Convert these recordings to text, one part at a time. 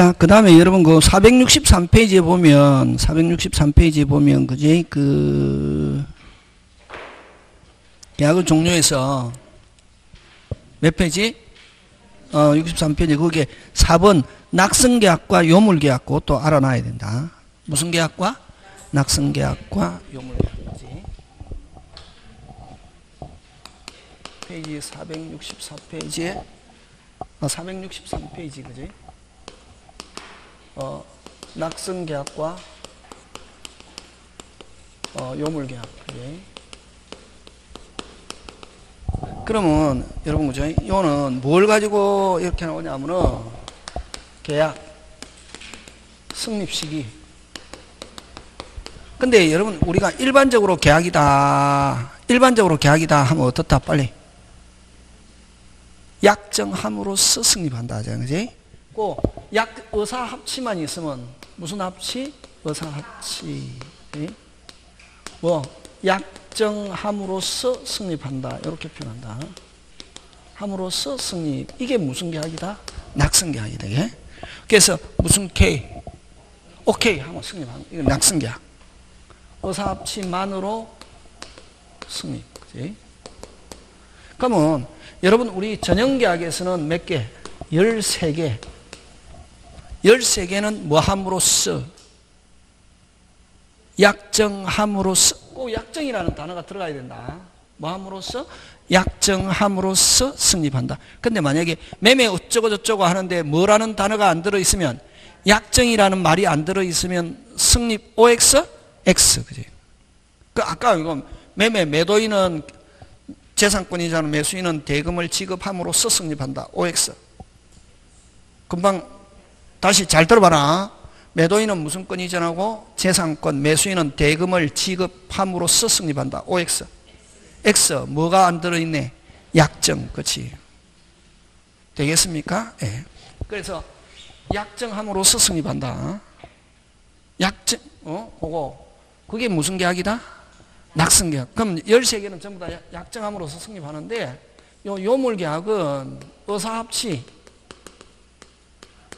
자, 그 다음에 여러분 그 463페이지에 보면, 463페이지에 보면, 그지? 그, 계약을 종료해서 몇 페이지? 어, 63페이지. 거기에 4번 낙성계약과 요물계약고 또 알아놔야 된다. 무슨 계약과? 낙성계약과 요물계약이지. 페이지 464페이지에, 아, 463페이지, 그지? 어, 낙승 계약과 어, 요물 계약. 그지? 그러면 여러분 그죠? 이거는 뭘 가지고 이렇게 나오냐면은 계약 승립 시기. 근데 여러분 우리가 일반적으로 계약이다. 일반적으로 계약이다 하면 어떻다 빨리. 약정함으로써 승립한다 하죠. 그지? 약 의사 합치만 있으면 무슨 합치? 의사 합치. 예? 뭐 약정함으로써 승립한다. 이렇게 표현한다. 함으로써 승립. 이게 무슨 계약이다? 낙승계약이다. 예? 그래서 무슨 K? 오케이 하면 승립하는 이건 낙승계약. 의사 합치만으로 승립. 그지? 그러면 여러분 우리 전형계약에서는 몇 개? 13개. 13개는 뭐함으로써 약정함으로써 꼭 약정이라는 단어가 들어가야 된다. 뭐함으로써 약정함으로써 승립한다. 근데 만약에 매매 어쩌고 저쩌고 하는데 뭐라는 단어가 안 들어 있으면 약정이라는 말이 안 들어 있으면 승립 OX X 그지? 그 아까 이거 매매 매도인은 재산권이자는 매수인은 대금을 지급함으로써 승립한다. OX. 금방 다시 잘 들어봐라. 매도인은 무슨 권 이전하고 재산권, 매수인은 대금을 지급함으로써 승립한다. OX. X. 뭐가 안 들어있네? 약정. 그치. 되겠습니까? 예. 네. 그래서 약정함으로써 승립한다. 약정, 어? 그거. 그게 무슨 계약이다? 낙승계약. 그럼 13개는 전부 다 약정함으로써 승립하는데, 요 요물계약은 의사합치,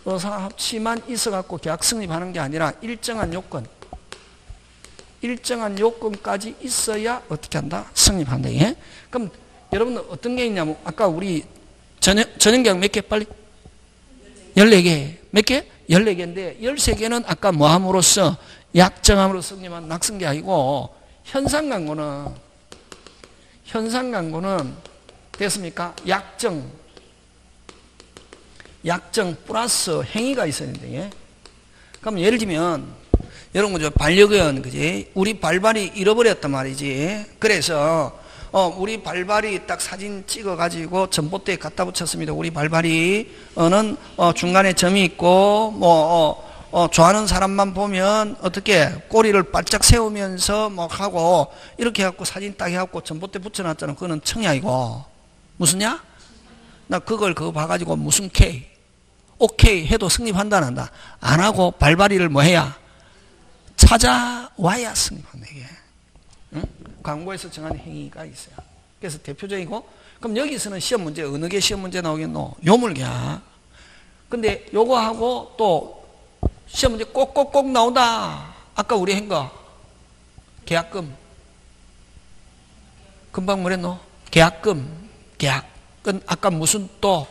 의사합치만 있어갖고 계약 승립하는 게 아니라 일정한 요건, 일정한 요건까지 있어야 어떻게 한다? 승립한다. 예? 그럼 여러분 어떤 게 있냐면 아까 우리 전형, 전형계약 몇 개 빨리? 14개. 몇 개? 14개인데 13개는 아까 뭐 함으로써 약정함으로써 승립한 낙승계약이고 현상 광고는 현상 광고는 됐습니까? 약정 약정 플러스 행위가 있어야 되는데 예? 그럼 예를 들면 여러분 저 반려견 그지? 우리 발발이 잃어버렸단 말이지. 그래서 어 우리 발발이 딱 사진 찍어 가지고 전봇대에 갖다 붙였습니다. 우리 발발이는 어 중간에 점이 있고 뭐 어, 어, 좋아하는 사람만 보면 어떻게 꼬리를 바짝 세우면서 뭐 하고 이렇게 해갖고 사진 딱 해갖고 전봇대 붙여놨잖아. 그거는 청약이고 무슨냐? 나 그걸 그거 봐가지고 무슨 K 오케이 해도 승립한다 안 한다. 안 하고 발발이를 뭐 해야 찾아와야 승립한다 이게. 응? 광고에서 정한 행위가 있어요. 그래서 대표적이고 그럼 여기서는 시험 문제 어느 게 시험 문제 나오겠노? 요물계약. 근데 요거하고 또 시험 문제 꼭꼭꼭 나온다. 아까 우리 한 거. 계약금. 금방 뭐랬노? 계약금. 계약은 아까 무슨 또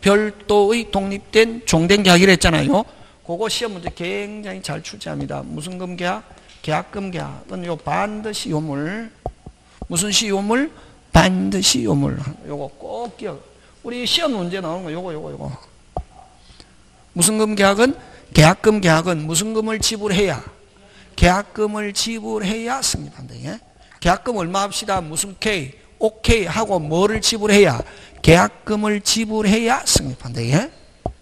별도의 독립된 종된 계약이라 했잖아요. 그거 시험 문제 굉장히 잘 출제합니다. 무슨 금 계약? 계약금 계약은 요 반드시 요물. 무슨 시 요물? 반드시 요물. 요거 꼭 기억. 우리 시험 문제 나오는 거 요거 요거 요거. 무슨 금 계약은 계약금 계약은 무슨 금을 지불해야 계약금을 지불해야 승립한다. 예? 계약금 얼마 합시다. 무슨 K, OK 하고 뭐를 지불해야 계약금을 지불해야 승립한다. 예?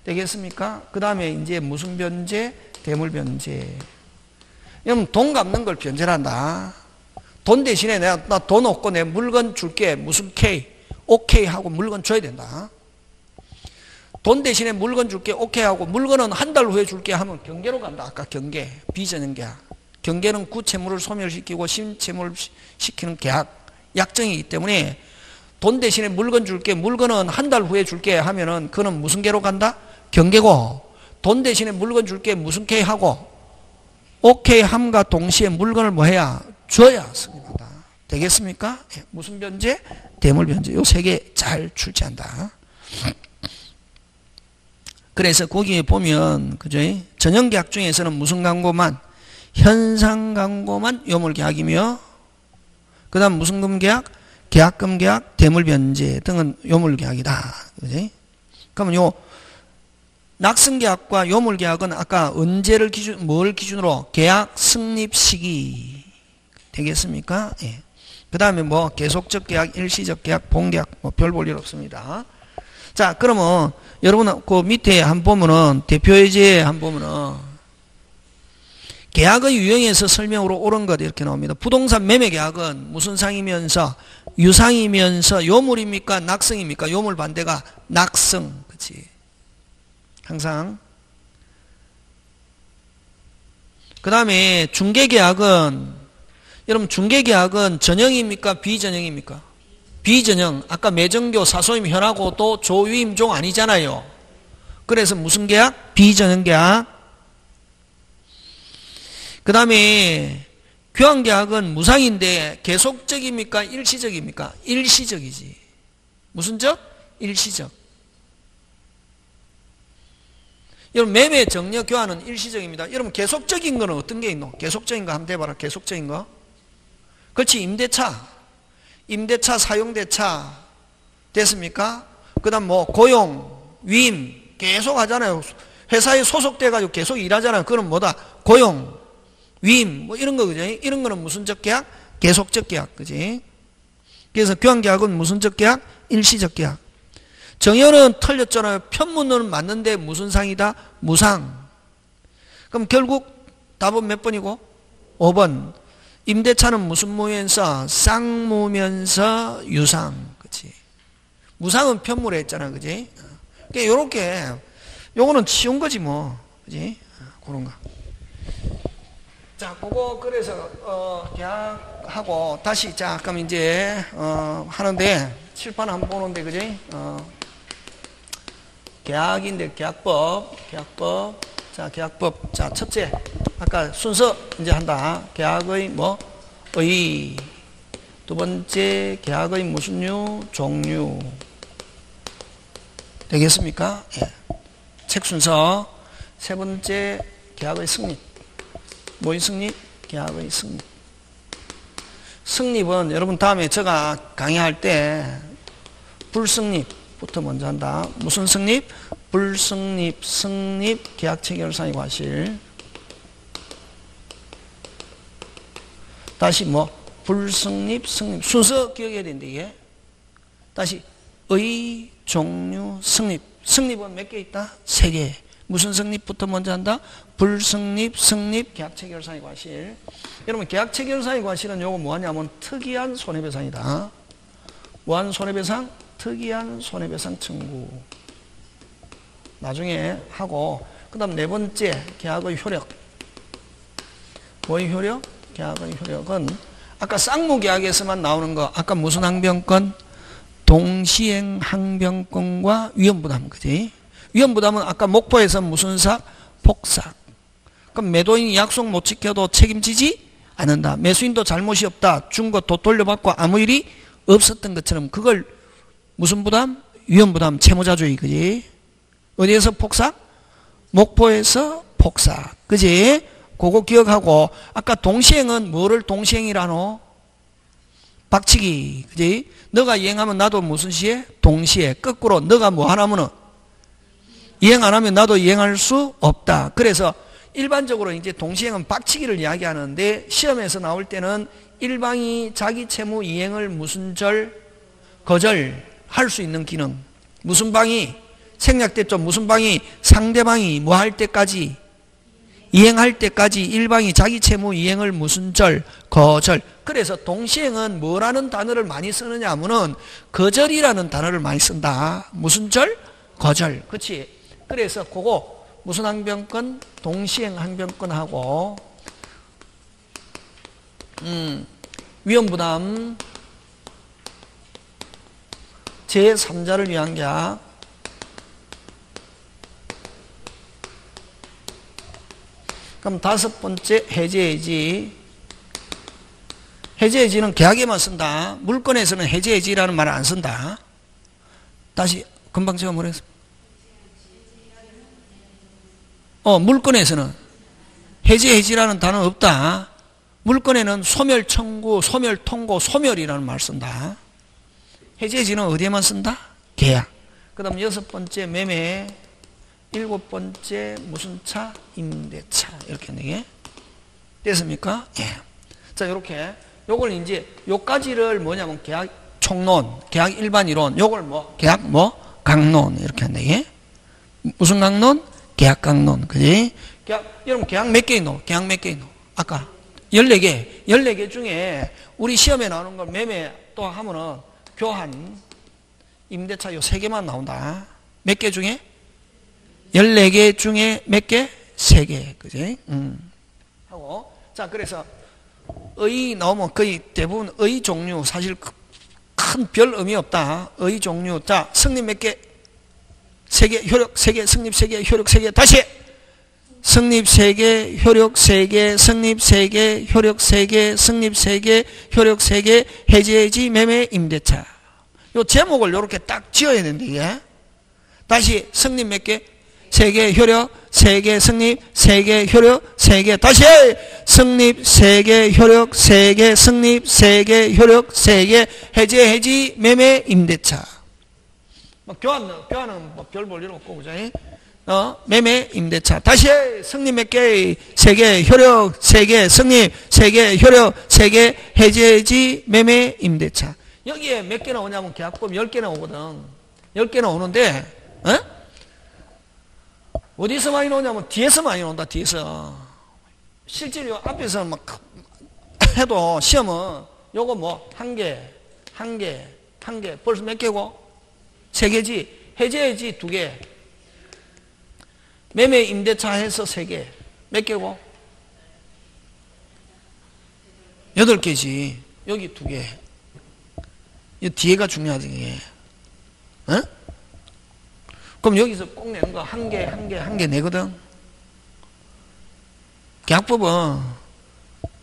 되겠습니까? 그 다음에 이제 무슨 변제? 대물 변제. 여러분 돈 갚는 걸 변제한다. 돈 대신에 내가 나 돈 없고 내 물건 줄게. 무슨 K, OK 하고 물건 줘야 된다. 돈 대신에 물건 줄게 오케이 하고 물건은 한 달 후에 줄게 하면 경계로 간다. 아까 경계 비전형계약. 경계는 구채물을 소멸시키고 신채물을 시키는 계약 약정이기 때문에 돈 대신에 물건 줄게 물건은 한 달 후에 줄게 하면은 그는 무슨 계로 간다? 경계고 돈 대신에 물건 줄게 무슨 K 하고 오케이 함과 동시에 물건을 뭐 해야 줘야 승인한다. 되겠습니까? 예, 무슨 변제? 대물 변제. 요 세 개 잘 출제한다. 그래서 거기에 보면 그죠? 전형 계약 중에서는 무슨 광고만 현상 광고만 요물 계약이며 그다음 무슨 금 계약? 계약금 계약, 대물 변제 등은 요물 계약이다. 그지? 그러면 요 낙승 계약과 요물 계약은 아까 언제를 기준 뭘 기준으로 계약 성립 시기 되겠습니까? 예. 그다음에 뭐 계속적 계약, 일시적 계약, 본계약 뭐 별 볼 일 없습니다. 자, 그러면 여러분 그 밑에 한 보면은 대표예제 한 보면은 계약의 유형에서 설명으로 옳은 것 이렇게 나옵니다. 부동산 매매 계약은 무슨 상이면서 유상이면서 요물입니까? 낙성입니까? 요물 반대가 낙성. 그치 항상 그 다음에 중개계약은 여러분 중개계약은 전형입니까? 비전형입니까? 비전형 아까 매정교 사소임 현하고 또 조위임종 아니잖아요 그래서 무슨 계약? 비전형 계약 그 다음에 교환계약은 무상인데 계속적입니까? 일시적입니까? 일시적이지 무슨 적? 일시적 여러분 매매 정려 교환은 일시적입니다. 여러분 계속적인 거는 어떤 게 있노? 계속적인 거 한번 대봐라. 계속적인 거. 그렇지 임대차. 임대차 사용대차 됐습니까? 그 다음 뭐 고용, 위임 계속 하잖아요. 회사에 소속돼 가지고 계속 일하잖아요. 그건 뭐다? 고용, 위임 뭐 이런 거 그죠? 이런 거는 무슨 적 계약? 계속적 계약. 그지? 그래서 교환 계약은 무슨 적 계약? 일시적 계약. 정연은 틀렸잖아요. 편문은 맞는데 무슨 상이다? 무상. 그럼 결국 답은 몇 번이고? 5번. 임대차는 무슨 무면서? 쌍무면서 유상. 그치? 무상은 편물에 했잖아. 그지? 그러니까 요렇게, 요거는 쉬운 거지 뭐. 그지? 그런 거. 자, 그거 그래서, 어, 계약하고 다시, 자, 그럼 이제, 어, 하는데, 칠판 한번 보는데, 그지? 어, 계약인데 계약법, 계약법. 자, 계약법. 자, 첫째. 아까 순서 이제 한다. 계약의 뭐? 의. 두 번째, 계약의 무슨 류? 종류. 되겠습니까? 예. 책 순서. 세 번째, 계약의 승립. 뭐의 승립? 계약의 승립. 승립은 여러분 다음에 제가 강의할 때 불승립, 부터 먼저 한다. 무슨 승립? 불승립, 승립, 계약 체결상의 과실. 다시 뭐 불승립, 승립 순서 기억해야 되는데 이게 다시 의, 종류, 승립. 승립은 몇 개 있다? 세 개. 무슨 승립부터 먼저 한다? 불승립, 승립, 계약 체결상의 과실. 여러분 계약 체결상의 과실은 요거 뭐하냐면 특이한 손해배상이다. 뭐한 손해배상? 특이한 손해배상 청구 나중에 하고 그 다음 네 번째 계약의 효력 뭐의 효력? 계약의 효력은 아까 쌍무계약에서만 나오는 거 아까 무슨 항변권? 동시행 항변권과 위험부담 그지? 위험부담은 아까 목포에서 무슨 사? 폭삭 그럼 매도인이 약속 못 지켜도 책임지지 않는다 매수인도 잘못이 없다 준거도 돌려받고 아무 일이 없었던 것처럼 그걸 무슨 부담? 위험부담, 채무자주의, 그지? 어디에서 폭삭? 목포에서 폭삭, 그지? 그거 기억하고, 아까 동시행은 뭐를 동시행이라노? 박치기, 그지? 너가 이행하면 나도 무슨 시에? 동시에. 거꾸로, 너가 뭐 하나면은, 이행 안 하면 나도 이행할 수 없다. 그래서, 일반적으로 이제 동시행은 박치기를 이야기하는데, 시험에서 나올 때는 일방이 자기 채무 이행을 무슨 절? 거절. 할 수 있는 기능. 무슨 방이? 생략됐죠. 무슨 방이? 상대방이 뭐 할 때까지? 이행할 때까지 일방이 자기 채무 이행을 무슨 절? 거절. 그래서 동시행은 뭐라는 단어를 많이 쓰느냐 하면은 거절이라는 단어를 많이 쓴다. 무슨 절? 거절. 그치? 그래서 그거 무슨 항변권? 동시행 항변권하고 음, 위험부담 제3자를 위한 계약 그럼 다섯 번째 해제해지. 해제해지는 계약에만 쓴다. 물건에서는 해제해지라는 말을 안 쓴다. 다시 금방 제가 뭐랬어? 어, 물건에서는 해제 해지라는 단어 없다. 물건에는 소멸 청구, 소멸 통고, 소멸이라는 말 쓴다. 해제 해지는 어디에만 쓴다? 계약. 그 다음 여섯 번째 매매, 일곱 번째 무슨 차? 임대차. 이렇게 네 됐습니까? 예. 자, 이렇게. 요걸 이제, 요까지를 뭐냐면 계약 총론, 계약 일반 이론, 요걸 뭐, 계약 뭐, 강론. 이렇게 한다, 이게. 무슨 강론? 계약 강론. 그지? 계약, 여러분 계약 몇 개 있노? 계약 몇 개 있노? 아까 14개. 14개 중에 우리 시험에 나오는 걸 매매 또 하면은 교환, 임대차 요세 개만 나온다. 몇 개 중에? 14개 중에 몇 개? 3개. 그지? 음. 하고. 자, 그래서 의 나오면 거의 대부분 의 종류 사실 큰 별 의미 없다. 의 종류. 자, 승립 몇 개? 3개, 효력 3개, 승립 3개, 효력 3개. 다시! 승립 3개, 효력 3개, 승립 3개, 효력 3개, 승립 3개, 효력 3개, 해제해지, 매매, 임대차. 요 제목을 이렇게 딱 지어야 되는데, 이게. 다시, 승립 몇 개? 3개, 효력 3개, 승립 3개, 효력 3개. 다시! 승립 3개, 효력 3개, 승립 3개, 효력 3개, 해제, 해지, 매매, 임대차. 뭐 교환, 교환은 뭐 별 볼 일 없고, 그죠? 어, 매매, 임대차. 다시 승리 몇 개? 세 개, 효력 세 개, 승리 세 개, 효력 세 개, 해제지, 매매, 임대차. 여기에 몇 개 나 오냐면 계약금 10개 나 오거든. 10개 나 오는데, 어? 어디서 많이 나오냐면 뒤에서 많이 나온다, 뒤에서. 실제로 앞에서 막 해도 시험은 요거 뭐, 한 개, 한 개, 한 개. 벌써 몇 개고? 세 개지. 해제지, 두 개. 매매 임대차 해서 3개. 몇 개고? 8개지. 여기 2개. 이 뒤에가 중요하지, 이게. 어? 그럼 여기서 꼭 내는 거 한 개, 한 개, 한 개 내거든. 계약법은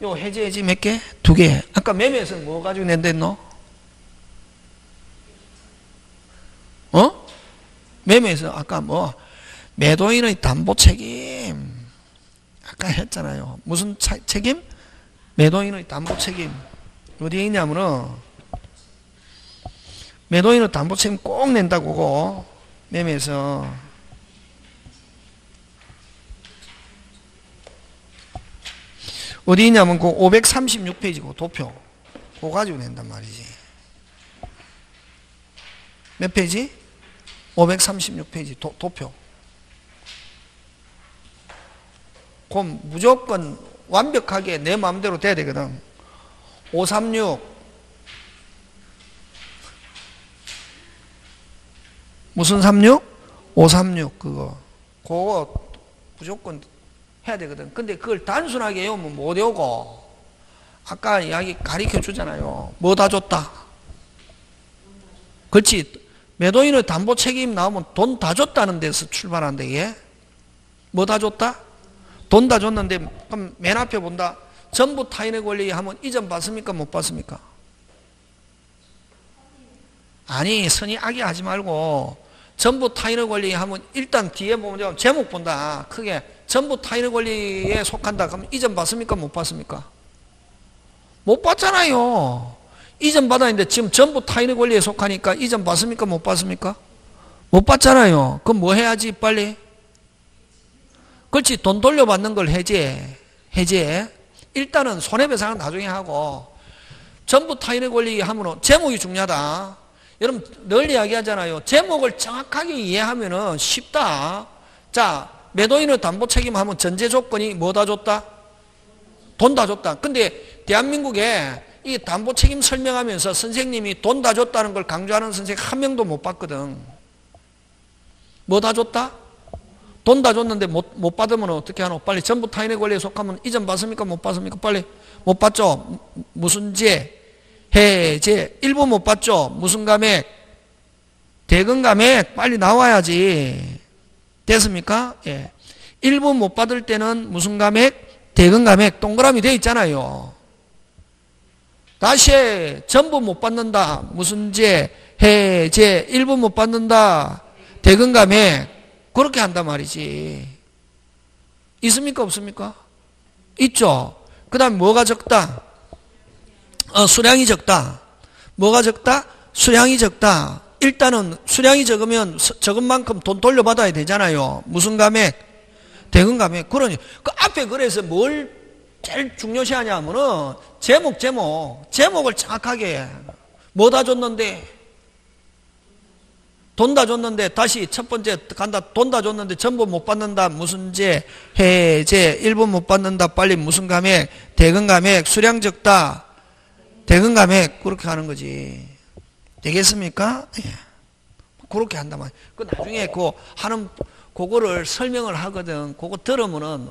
요 해제해지 몇 개? 두 개. 아까 매매에서 뭐 가지고 낸다 했노? 어? 매매에서 아까 뭐 매도인의 담보 책임. 아까 했잖아요. 무슨 차, 책임? 매도인의 담보 책임. 어디에 있냐면은, 매도인의 담보 책임 꼭 낸다고, 그거. 매매에서. 어디 있냐면 그 536페이지고, 도표. 그거 가지고 낸단 말이지. 몇 페이지? 536페이지, 도, 도표. 그럼 무조건 완벽하게 내 마음대로 돼야 되거든. 536 무슨 36? 536 그거 그거 무조건 해야 되거든. 근데 그걸 단순하게 외우면 못 외우고 아까 이야기 가르쳐 주잖아요. 뭐 다 줬다? 그렇지. 매도인의 담보 책임 나오면 돈 다 줬다는 데서 출발한대, 이게. 뭐다 줬다? 돈 다 줬는데 그럼 맨 앞에 본다. 전부 타인의 권리 하면 이전 받습니까? 못 받습니까? 아니 선이 악이 하지 말고 전부 타인의 권리 하면 일단 뒤에 보면 제목 본다. 크게 전부 타인의 권리에 속한다. 그럼 이전 받습니까? 못 받습니까? 못 받잖아요. 이전 받았는데 지금 전부 타인의 권리에 속하니까 이전 받습니까? 못 받습니까? 못 받잖아요. 그럼 뭐 해야지 빨리? 그렇지 돈 돌려받는 걸 해제 해제 일단은 손해배상은 나중에 하고 전부 타인의 권리 하면 제목이 중요하다 여러분 늘 이야기하잖아요 제목을 정확하게 이해하면 쉽다 자 매도인의 담보 책임하면 전제 조건이 뭐다 줬다? 돈 다 줬다 근데 대한민국에 이 담보 책임 설명하면서 선생님이 돈 다 줬다는 걸 강조하는 선생 한 명도 못 봤거든 뭐 다 줬다? 돈 다 줬는데 못, 못 받으면 어떻게 하노? 빨리 전부 타인의 권리에 속하면 이전 받습니까? 못 받습니까? 빨리 못 받죠? 무슨 제? 해제. 일부 못 받죠? 무슨 감액? 대금 감액 빨리 나와야지. 됐습니까? 예. 일부 못 받을 때는 무슨 감액? 대금 감액 동그라미 돼 있잖아요. 다시 해. 전부 못 받는다. 무슨 제, 해제, 일부 못 받는다. 대금 감액. 그렇게 한단 말이지. 있습니까? 없습니까? 있죠. 그 다음 뭐가 적다? 어, 수량이 적다. 뭐가 적다? 수량이 적다. 일단은 수량이 적으면 적은 만큼 돈 돌려받아야 되잖아요. 무슨 감액? 대금 감액. 그러니 그 앞에 그래서 뭘 제일 중요시하냐 하면은 제목 제목 제목을 정확하게 뭐 다 줬는데 돈 다 줬는데 다시 첫 번째 간다 돈 다 줬는데 전부 못 받는다 무슨 제 해제 일부 못 받는다 빨리 무슨 감액 대금 감액 수량 적다 대금 감액 그렇게 하는 거지 되겠습니까? 예. 그렇게 말이야. 그 나중에 그 하는 그거를 설명을 하거든. 그거 들으면은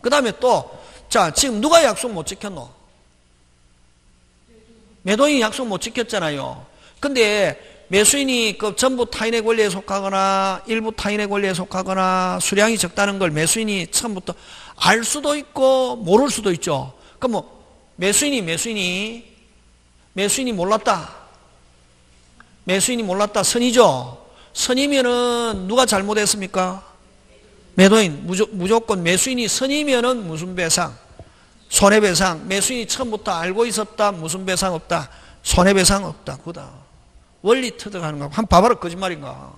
그 다음에 또 자 지금 누가 약속 못 지켰노? 매도인이 약속 못 지켰잖아요. 근데 매수인이 그 전부 타인의 권리에 속하거나 일부 타인의 권리에 속하거나 수량이 적다는 걸 매수인이 처음부터 알 수도 있고 모를 수도 있죠. 그럼 뭐 매수인이 매수인이 매수인이 몰랐다. 매수인이 몰랐다. 선이죠. 선이면은 누가 잘못했습니까? 매도인 무조건 매수인이 선이면은 무슨 배상? 손해배상. 매수인이 처음부터 알고 있었다. 무슨 배상 없다. 손해배상 없다. 그다. 원리 터득하는 거. 한 봐봐라 거짓말인가.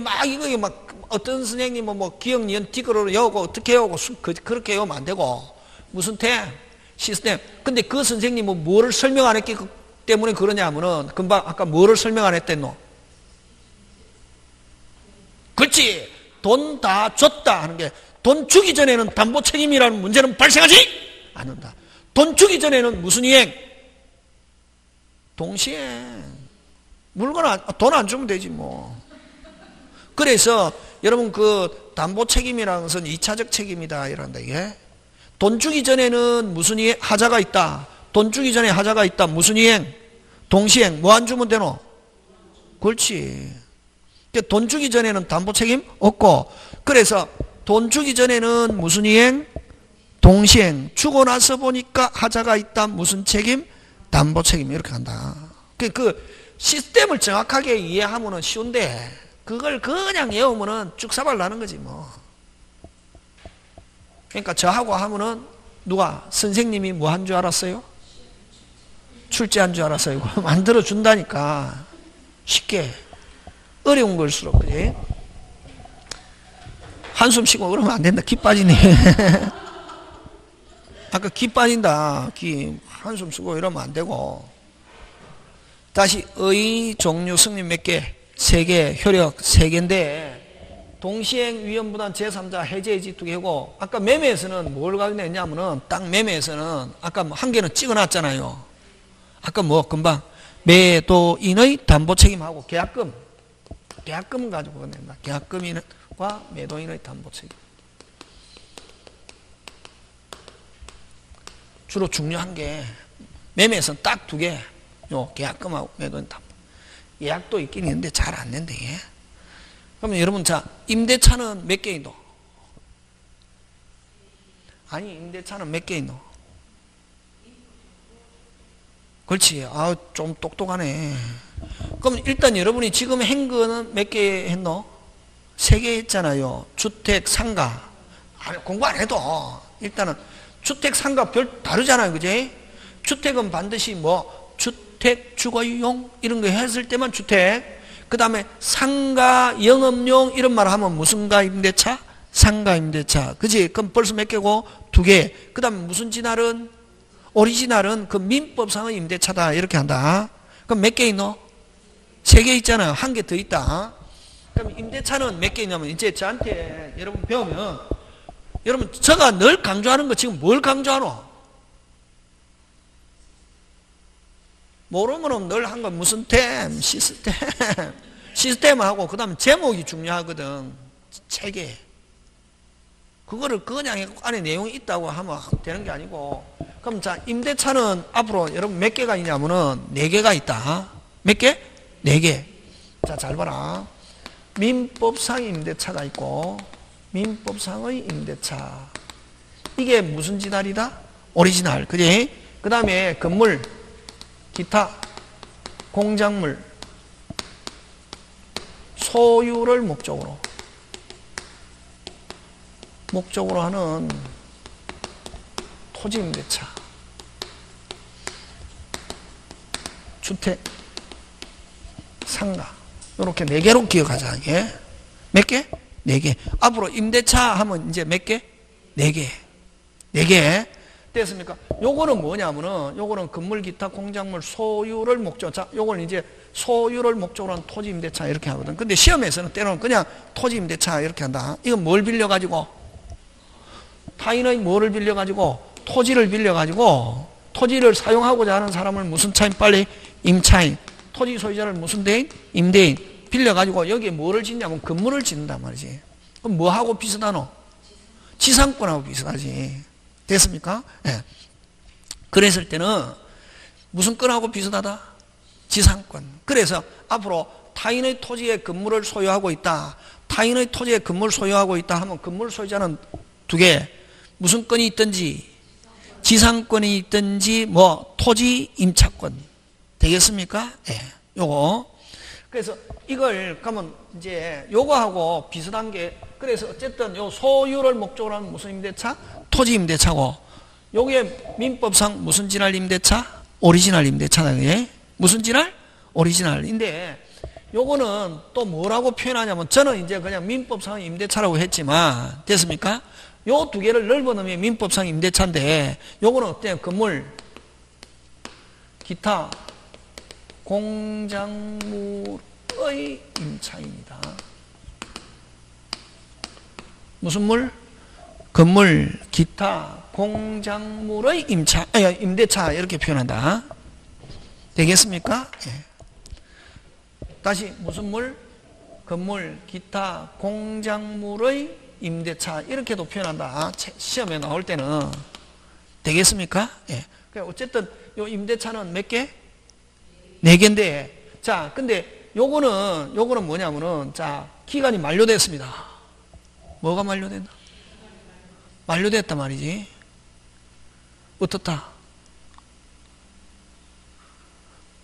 막 이거 막 어떤 선생님은 뭐 기억 니은 티그로 여고 어떻게 여고 그, 그렇게 여면 안 되고 무슨 태 시스템. 근데 그 선생님은 뭐를 설명 안 했기 때문에 그러냐 하면은 금방 아까 뭐를 설명 안 했댔노? 그렇지. 돈 다 줬다 하는 게 돈 주기 전에는 담보 책임이라는 문제는 발생하지 않는다. 돈 주기 전에는 무슨 이행? 동시행. 물건 안, 돈 안 주면 되지 뭐. 그래서 여러분 그 담보 책임이라는 것은 2차적 책임이다 이런다 이게. 돈 주기 전에는 무슨 이행? 하자가 있다. 돈 주기 전에 하자가 있다. 무슨 이행? 동시행. 뭐 안 주면 되노? 그렇지. 돈 주기 전에는 담보 책임 없고 그래서 돈 주기 전에는 무슨 이행? 동시행. 주고 나서 보니까 하자가 있다. 무슨 책임? 담보 책임 이렇게 한다. 그, 그 시스템을 정확하게 이해하면 쉬운데 그걸 그냥 외우면 쭉 사발 나는 거지 뭐. 그러니까 저하고 하면은 누가 선생님이 뭐 한 줄 알았어요? 출제한 줄 알았어요. 만들어 준다니까 쉽게 어려운 걸수록 그지? 한숨 쉬고 그러면 안 된다. 기 빠지네. 아까 기 빠진다. 기 한숨 쉬고 이러면 안 되고. 다시 의 종류 승리 몇 개? 세 개, 효력 세 개인데 동시행 위험부단 제3자 해제지 두 개고 아까 매매에서는 뭘 가져냈냐면은 딱 매매에서는 아까 뭐한 개는 찍어놨잖아요. 아까 뭐 금방 매도인의 담보 책임하고 계약금 계약금 가지고 낸다. 계약금과 매도인의 담보 책임. 주로 중요한 게 매매에서는 딱 두 개. 요 계약금하고 매도인 담보. 예약도 있긴 있는데 잘 안 낸대. 예. 그러면 여러분 자 임대차는 몇개 있노? 아니 임대차는 몇개 있노? 그렇지. 아, 좀 똑똑하네. 그럼 일단 여러분이 지금 한 거는 몇 개 했노? 세 개 했잖아요. 주택, 상가. 공부 안 해도 일단은 주택, 상가 별 다르잖아요. 그지? 주택은 반드시 뭐 주택, 주거용 이런 거 했을 때만 주택. 그 다음에 상가, 영업용 이런 말 하면 무슨 가 임대차? 상가 임대차. 그지? 그럼 벌써 몇 개고? 두 개. 그 다음에 무슨 진할은? 오리지널은 그 민법상의 임대차다. 이렇게 한다. 그럼 몇 개 있노? 세 개 있잖아요. 한개 더 있다. 그럼 임대차는 몇 개 있냐면 이제 저한테 여러분 배우면 여러분 제가 늘 강조하는 거 지금 뭘 강조하노? 모르면 늘 한 건 무슨 템, 시스템. 시스템하고 그 다음 제목이 중요하거든. 체계. 그거를 그냥 안에 내용이 있다고 하면 되는 게 아니고 그럼 자 임대차는 앞으로 여러분 몇 개가 있냐면은 네 개가 있다. 몇 개? 네 개. 자, 잘 봐라. 민법상 임대차가 있고, 민법상의 임대차. 이게 무슨 진할이다? 오리지널. 그지? 그 다음에 건물, 기타, 공작물, 소유를 목적으로. 목적으로 하는 토지 임대차. 주택, 상가. 이렇게 네 개로 기억하자. 이게. 몇 개? 네 개. 앞으로 임대차 하면 이제 몇 개? 네 개. 네 개. 됐습니까? 요거는 뭐냐면은 요거는 건물 기타 공작물 소유를 목적 자 요걸 이제 소유를 목적으로 한 토지 임대차 이렇게 하거든. 근데 시험에서는 때로는 그냥 토지 임대차 이렇게 한다. 이건 뭘 빌려 가지고 타인의 뭐를 빌려 가지고 토지를 빌려 가지고 토지를 사용하고자 하는 사람을 무슨 차인 빨리 임차인 토지 소유자를 무슨 대인 임대인 빌려 가지고 여기에 뭐를 짓냐면 건물을 짓는단 말이지. 그럼 뭐하고 비슷하노? 지상권하고 비슷하지. 됐습니까? 예. 그랬을 때는 무슨 건하고 비슷하다? 지상권. 그래서 앞으로 타인의 토지에 건물을 소유하고 있다. 타인의 토지에 건물 소유하고 있다 하면 건물 소유자는 두 개. 무슨 건이 있든지 지상권이 있든지 뭐 토지 임차권 되겠습니까? 예. 요거. 그래서 이걸 가면 이제 요거하고 비슷한 게 그래서 어쨌든 요 소유를 목적으로 하는 무슨 임대차? 토지 임대차고 요게 민법상 무슨 지널 임대차? 오리지널 임대차다 그게 무슨 지널? 오리지널인데 요거는 또 뭐라고 표현하냐면 저는 이제 그냥 민법상 임대차라고 했지만 됐습니까? 요 두 개를 넓어놓으면 민법상 임대차인데 요거는 어때요? 건물 기타 공작물의 임차입니다. 무슨 물? 건물, 기타, 공작물의 임차, 아니, 임대차 이렇게 표현한다. 되겠습니까? 예. 다시 무슨 물? 건물, 기타, 공작물의 임대차 이렇게도 표현한다. 시험에 나올 때는 되겠습니까? 예. 어쨌든 요 임대차는 몇 개? 네 개인데 자, 근데 요거는 요거는 뭐냐면은 자, 기간이 만료됐습니다. 뭐가 만료됐나? 만료됐단 말이지. 어떻다?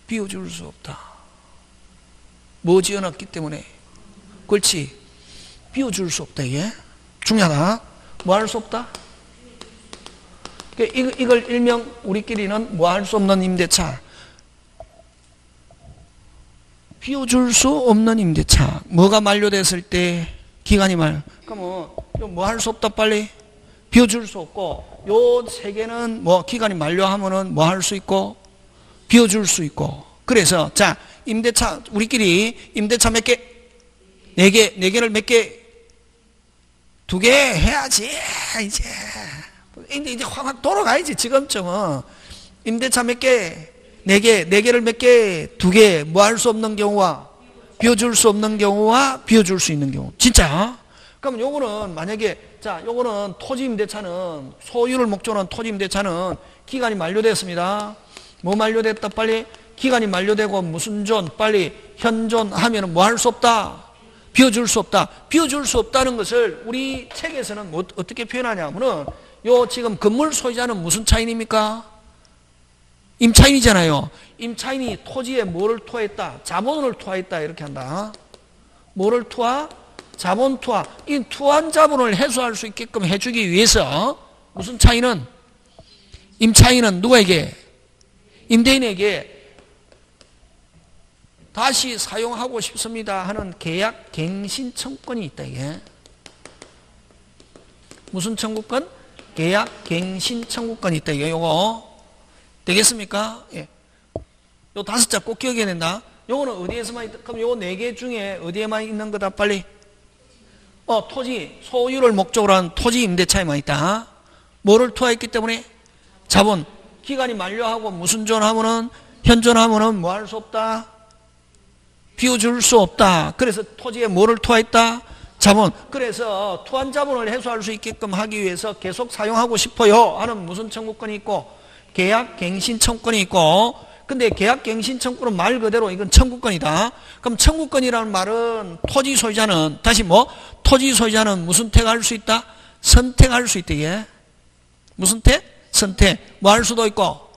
비워줄 수 없다. 뭐 지어놨기 때문에. 그렇지. 비워줄 수 없다, 이게. 중요하다. 뭐 할 수 없다? 이걸 일명 우리끼리는 뭐 할 수 없는 임대차. 비워줄 수 없는 임대차. 뭐가 만료됐을 때 기간이 말. 그러면 뭐 할 수 없다 빨리. 비워줄 수 없고 요 세 개는 뭐 기간이 만료하면은 뭐 할 수 있고 비워줄 수 있고 그래서 자 임대차 우리끼리 임대차 몇 개? 네 개, 네 개를 몇 개? 두 개 해야지 이제 이제 이제 확확 돌아가야지 지금쯤은 임대차 몇 개? 네 개, 네 개를 몇 개? 두 개. 뭐 할 수 없는 경우와 비워줄 수 없는 경우와 비워줄 수 있는 경우. 진짜? 그럼 요거는 만약에 자, 요거는 토지 임대차는 소유를 목적으로 한 토지 임대차는 기간이 만료됐습니다. 뭐 만료됐다 빨리 기간이 만료되고 무슨 존 빨리 현존 하면 뭐 할 수 없다. 비워줄 수 없다. 비워줄 수 없다는 것을 우리 책에서는 뭐 어떻게 표현하냐면은 요 지금 건물 소유자는 무슨 차인입니까? 임차인이잖아요. 임차인이 토지에 뭐를 투하했다? 자본을 투하했다. 이렇게 한다. 뭐를 투하? 자본 투하, 이 투한 자본을 회수할 수 있게끔 해주기 위해서 무슨 차인은 임차인은 누구에게 임대인에게 다시 사용하고 싶습니다 하는 계약 갱신 청권이 있다 이게 무슨 청구권? 계약 갱신 청구권이 있다 이게 요거 되겠습니까? 예. 요 다섯 자 꼭 기억해야 된다. 요거는 어디에서만 있다? 그럼 요 네 개 중에 어디에만 있는 거다 빨리 어, 토지, 소유를 목적으로 한 토지 임대차에만 있다. 뭐를 투하했기 때문에? 자본. 기간이 만료하고 무슨 존하면은, 현존하면은 뭐 할 수 없다? 비워줄 수 없다. 그래서 토지에 뭐를 투하했다? 자본. 그래서 투한 자본을 해소할 수 있게끔 하기 위해서 계속 사용하고 싶어요. 하는 무슨 청구권이 있고, 계약 갱신 청구권이 있고, 근데 계약 갱신 청구는 말 그대로 이건 청구권이다. 그럼 청구권이라는 말은 토지 소유자는 다시 뭐 토지 소유자는 무슨 택할 수 있다? 선택할 수 있다. 예. 무슨 택? 선택. 뭐 할 수도 있고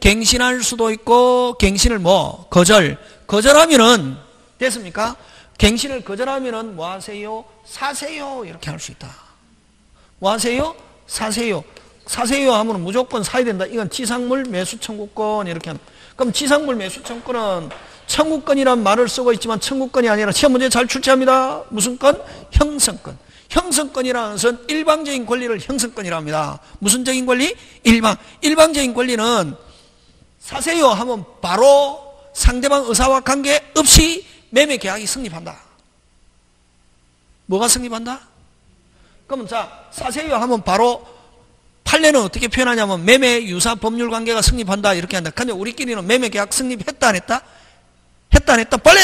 갱신할 수도 있고 갱신을 뭐 거절. 거절하면은 됐습니까? 갱신을 거절하면은 뭐 하세요? 사세요. 이렇게 할 수 있다. 뭐 하세요? 사세요. 사세요 하면 무조건 사야 된다. 이건 지상물 매수 청구권 이렇게 하는. 그럼 지상물 매수 청구권은 청구권이란 말을 쓰고 있지만 청구권이 아니라 시험 문제 잘 출제합니다. 무슨 건? 형성권. 형성권이라는 것은 일방적인 권리를 형성권이라 합니다. 무슨 적인 권리? 일방. 일방적인 권리는 사세요 하면 바로 상대방 의사와 관계없이 매매 계약이 성립한다. 뭐가 성립한다? 그러면 자, 사세요 하면 바로 판례는 어떻게 표현하냐면 매매 유사 법률 관계가 성립한다 이렇게 한다. 근데 우리끼리는 매매 계약 성립했다 안 했다? 했다 안 했다? 빨리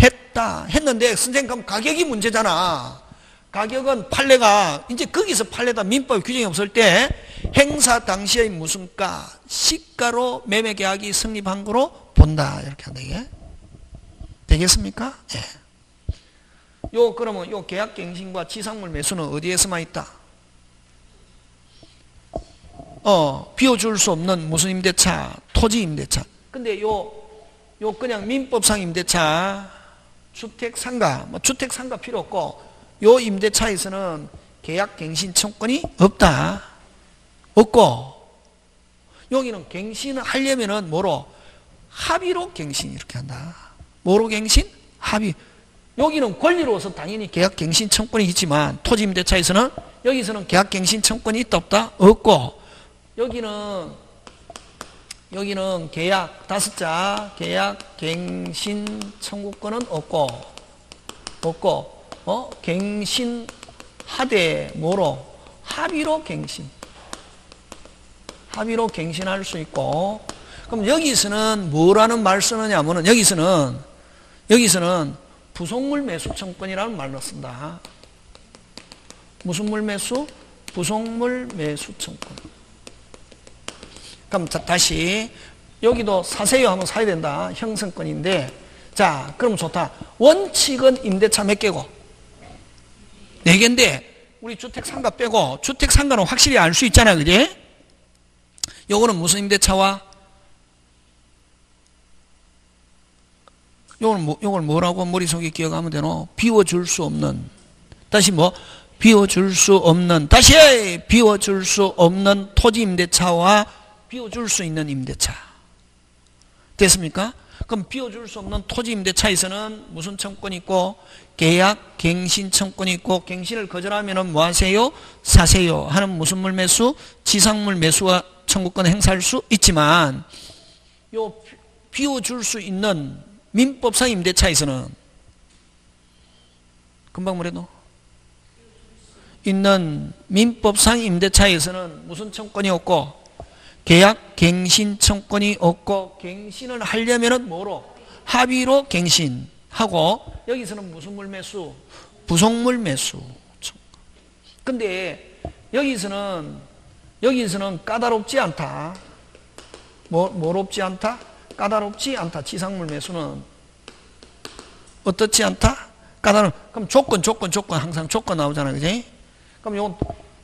했다. 했는데 선생님 그럼 가격이 문제잖아. 가격은 판례가 이제 거기서 판례다 민법 규정이 없을 때 행사 당시의 무슨 가 시가로 매매 계약이 성립한 거로 본다 이렇게 한다 이게 되겠습니까? 예. 요 그러면 요 계약 갱신과 지상물 매수는 어디에서만 있다? 어, 비워줄 수 없는 무슨 임대차? 토지 임대차. 근데 요, 요 그냥 민법상 임대차, 주택 상가, 뭐 주택 상가 필요 없고, 요 임대차에서는 계약 갱신 청권이 없다. 없고, 여기는 갱신을 하려면은 뭐로? 합의로 갱신 이렇게 한다. 뭐로 갱신? 합의. 여기는 권리로서 당연히 계약 갱신 청권이 있지만 토지 임대차에서는 여기서는 계약 갱신 청권이 있다 없다? 없고 여기는 여기는 계약 다섯 자 계약 갱신 청구권은 없고 없고 어 갱신 하되 뭐로 합의로 갱신 합의로 갱신할 수 있고 그럼 여기서는 뭐라는 말 쓰느냐면은 여기서는 여기서는 부속물 매수 청권이라는 말로 쓴다. 무슨 물 매수? 부속물 매수 청권. 그럼 다시 여기도 사세요 하면 사야 된다. 형성권인데 자 그럼 좋다. 원칙은 임대차 몇 개고? 네 개인데 우리 주택 상가 빼고 주택 상가는 확실히 알 수 있잖아. 그지? 요거는 무슨 임대차와 요걸, 뭐, 요걸 뭐라고 머릿속에 기억하면 되노? 비워줄 수 없는. 다시 뭐? 비워줄 수 없는. 다시 비워줄 수 없는 토지 임대차와 비워줄 수 있는 임대차. 됐습니까? 그럼 비워줄 수 없는 토지 임대차에서는 무슨 청권이 있고 계약 갱신 청권이 있고 갱신을 거절하면 뭐 하세요? 사세요 하는 무슨 물 매수? 지상물 매수와 청구권 행사할 수 있지만 요 비워줄 수 있는 민법상 임대차에서는 금방 뭐래도? 있는 민법상 임대차에서는 무슨 청권이 없고 계약 갱신 청권이 없고 갱신을 하려면 은 뭐로? 합의로 갱신하고 여기서는 무슨 물 매수? 부속물 매수. 근데 여기서는 여기서는 까다롭지 않다. 뭐, 뭐롭지 않다 까다롭지 않다. 지상물 매수는 어떻지 않다? 까다롭 그럼 조건 조건 조건 항상 조건 나오잖아 그지? 그럼 이건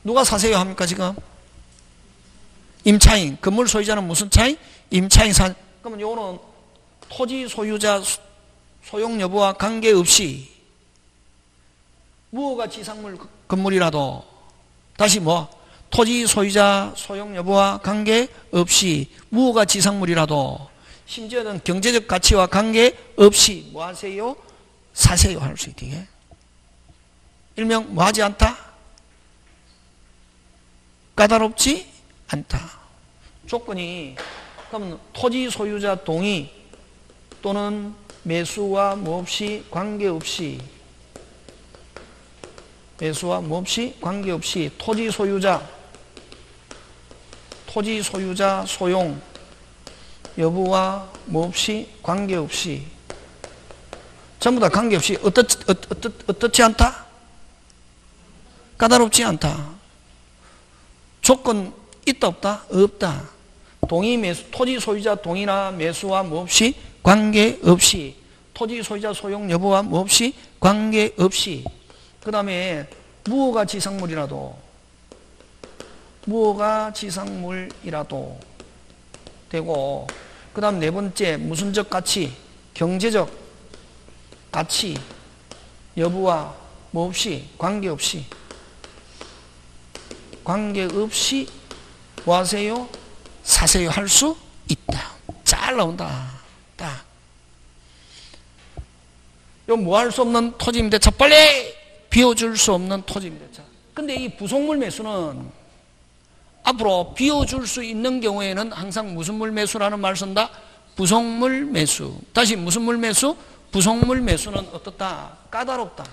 누가 사세요 합니까 지금? 임차인, 건물 소유자는 무슨 차인? 임차인 사, 그러면 요거는 토지 소유자 소용 여부와 관계없이 무허가 지상물 건물이라도 다시 뭐 토지 소유자 소용 여부와 관계없이 무허가 지상물이라도 심지어는 경제적 가치와 관계없이 뭐 하세요? 사세요 할 수 있게 일명 뭐 하지 않다? 까다롭지 않다. 조건이 그럼 토지 소유자 동의 또는 매수와 몹시 관계없이 매수와 몹시 관계없이 토지 소유자 토지 소유자 소용 여부와 몹시 관계없이 전부 다 관계없이 어떻, 어떻, 어떻지 않다? 까다롭지 않다. 조건 있다 없다? 없다. 동의 매수, 토지 소유자 동의나 매수와 몹시 관계없이 토지 소유자 소용 여부와 몹시 관계없이 그 다음에 무허가 지상물이라도 무허가 지상물이라도 되고 그 다음 네 번째 무슨적 가치 경제적 가치 여부와 몹시 관계없이 관계없이 뭐 하세요? 사세요 할 수 있다. 잘 나온다. 딱. 요뭐 할 수 없는 토지임대차 빨리 비워줄 수 없는 토지임대차. 근데 이 부속물 매수는 앞으로 비워줄 수 있는 경우에는 항상 무슨 물 매수라는 말 쓴다? 부속물 매수. 다시 무슨 물 매수? 부속물 매수는 어떻다? 까다롭다.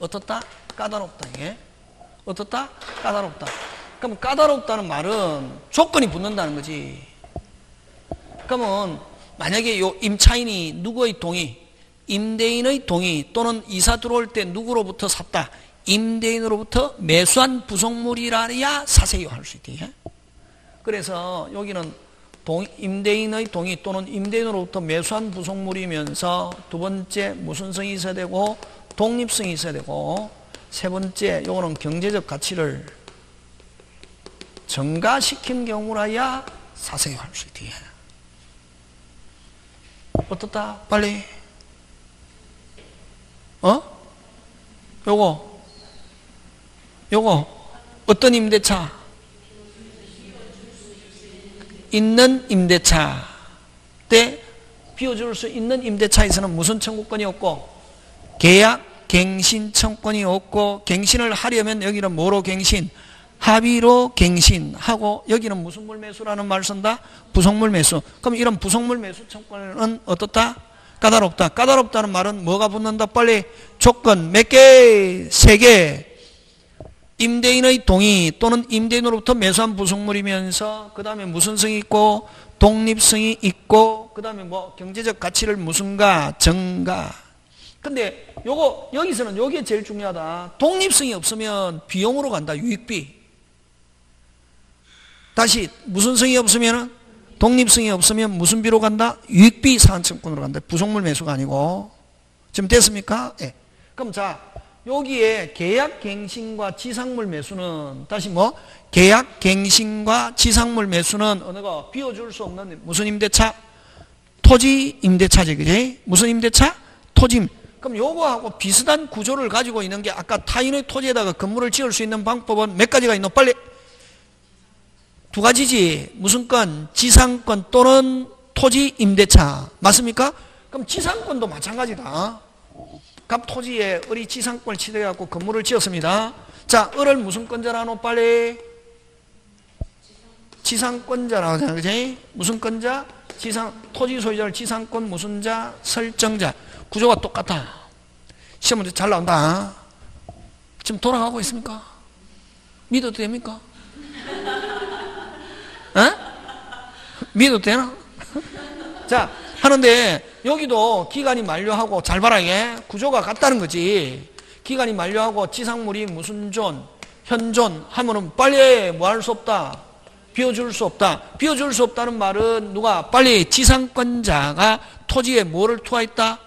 어떻다? 까다롭다. 예? 어떻다? 까다롭다. 그럼 까다롭다는 말은 조건이 붙는다는 거지. 그러면 만약에 요 임차인이 누구의 동의, 임대인의 동의 또는 이사 들어올 때 누구로부터 샀다. 임대인으로부터 매수한 부속물이라야 사세요 할 수 있대. 그래서 여기는 동, 임대인의 동의 또는 임대인으로부터 매수한 부속물이면서 두 번째 무슨 성이 있어야 되고 독립성이 있어야 되고 세 번째 요거는 경제적 가치를 증가시킨 경우라야 사세요 할 수 있대. 어떻다? 빨리. 어? 요거. 요거. 어떤 임대차? 있는 임대차. 때 비워줄 수 있는 임대차에서는 무슨 청구권이 없고 계약 갱신 청권이 없고 갱신을 하려면 여기는 뭐로 갱신? 합의로 갱신하고 여기는 무슨 물 매수라는 말 쓴다? 부속물 매수. 그럼 이런 부속물 매수 청권은 어떻다? 까다롭다. 까다롭다는 말은 뭐가 붙는다? 빨리 조건 몇 개? 세 개. 임대인의 동의 또는 임대인으로부터 매수한 부속물이면서 그 다음에 무슨 성이 있고 독립성이 있고 그 다음에 뭐 경제적 가치를 무슨가 정가 근데 요거 여기서는 요게 제일 중요하다 독립성이 없으면 비용으로 간다 유익비 다시 무슨 성이 없으면 독립성이 없으면 무슨 비로 간다? 유익비 사안청권으로 간다. 부속물 매수가 아니고. 지금 됐습니까? 예. 네. 그럼 자, 여기에 계약 갱신과 지상물 매수는 다시 뭐? 계약 갱신과 지상물 매수는 어느 거 비워줄 수 없는 무슨 임대차? 토지 임대차지, 그지? 무슨 임대차? 토지. 그럼 요거하고 비슷한 구조를 가지고 있는 게 아까 타인의 토지에다가 건물을 지을 수 있는 방법은 몇 가지가 있노? 빨리 두 가지지. 무슨 건? 지상권 또는 토지 임대차. 맞습니까? 그럼 지상권도 마찬가지다. 갑 토지에 을이 지상권을 취득해갖고 건물을 지었습니다. 자, 을을 무슨 건자라노? 빨리. 지상권자라고 하잖아. 그지? 무슨 건자? 지상, 토지 소유자를 지상권 무슨 자? 설정자. 구조가 똑같아. 시험 문제 잘 나온다. 지금 돌아가고 있습니까? 믿어도 됩니까? 어? 믿어도 되나? 자, 하는데 여기도 기간이 만료하고 잘 봐라 이게 구조가 같다는 거지. 기간이 만료하고 지상물이 무슨 존, 현존 하면은 빨리 뭐 할 수 없다. 비워줄 수 없다. 비워줄 수 없다는 말은 누가 빨리 지상권자가 토지에 뭐를 투하했다?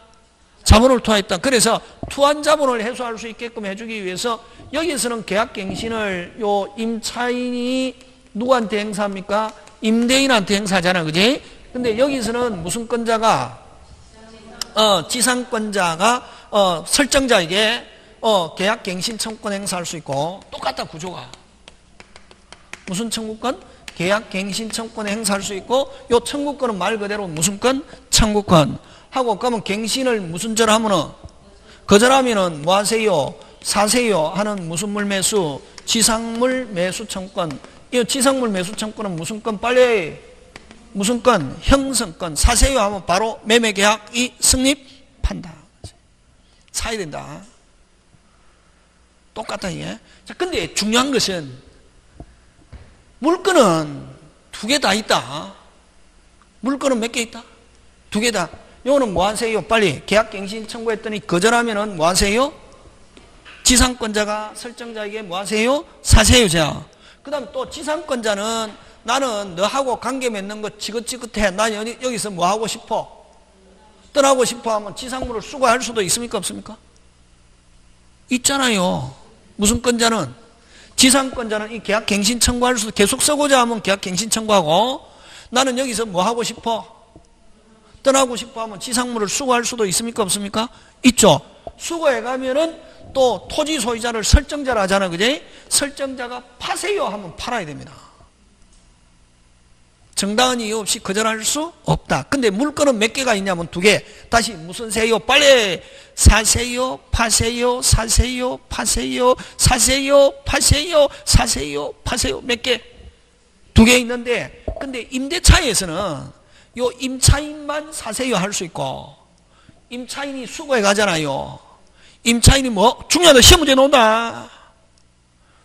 자본을 투하했다. 그래서 투한 자본을 회수할 수 있게끔 해주기 위해서 여기서는 계약갱신을 요 임차인이 누구한테 행사합니까? 임대인한테 행사하잖아. 그지? 근데 여기서는 무슨 권자가 어, 지상권자가 어, 설정자에게 어, 계약 갱신 청구권 행사할 수 있고 똑같다 구조가. 무슨 청구권? 계약 갱신 청구권 행사할 수 있고 요 청구권은 말 그대로 무슨 권? 청구권. 하고 그러면 갱신을 무슨 절 하면은 거절하면은 뭐 하세요? 사세요 하는 무슨 물 매수? 지상물 매수 청구권. 이 지상물 매수 청구는 무슨 건 빨리 무슨 건 형성권 사세요 하면 바로 매매 계약이 성립한다. 사야 된다. 똑같다 이게. 자, 근데 중요한 것은 물건은 두 개 다 있다. 물건은 몇 개 있다? 두 개 다. 요거는 뭐 하세요? 빨리 계약갱신 청구했더니 거절하면은 뭐 하세요? 지상권자가 설정자에게 뭐 하세요? 사세요, 자. 그 다음 또 지상권자는 나는 너하고 관계 맺는 거 지긋지긋해. 난 여기, 여기서 뭐 하고 싶어? 떠나고 싶어 하면 지상물을 수거할 수도 있습니까? 없습니까? 있잖아요. 무슨 건자는? 지상권자는 이 계약 갱신 청구할 수도 계속 쓰고자 하면 계약 갱신 청구하고 나는 여기서 뭐 하고 싶어? 떠나고 싶어 하면 지상물을 수거할 수도 있습니까? 없습니까? 있죠. 수거해 가면은 또 토지 소유자를 설정자로 하잖아. 그지? 설정자가 파세요 하면 팔아야 됩니다. 정당한 이유 없이 거절할 수 없다. 근데 물건은 몇 개가 있냐면 두 개. 다시 무슨 세요? 빨리 사세요, 파세요, 사세요, 파세요, 사세요, 파세요, 사세요, 파세요. 몇 개? 두 개 있는데 근데 임대차에서는 요 임차인만 사세요 할 수 있고 임차인이 수거해 가잖아요. 임차인이 뭐 중요하다 시험 문제 나온다.